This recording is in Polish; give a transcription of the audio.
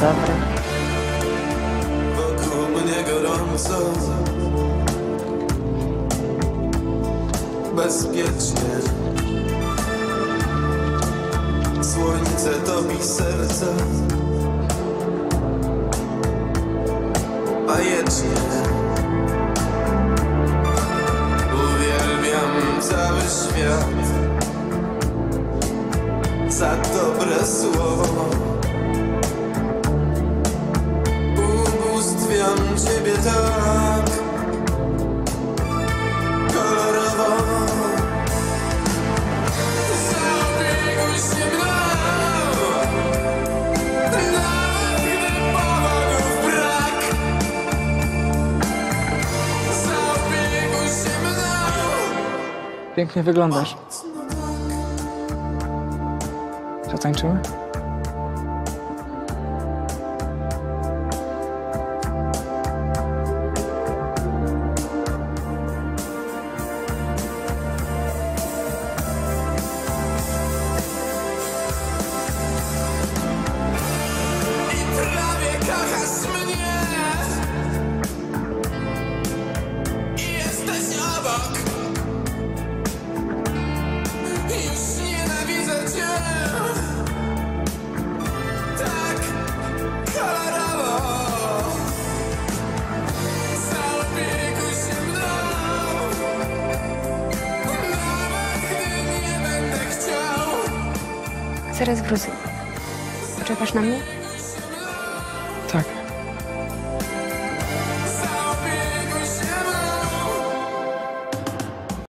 dobry. Wokół mnie gorąco. Bezpiecznie. Słońce topi serce. Bajecznie Uwielbiam cały świat Za dobre słowa. Ubóstwiam ciebie tak kolorowo. Zaopiekuj się mną. Pięknie wyglądasz. Zatańczymy? Zaraz wrócę. Poczekasz na mnie?